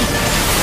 Yes!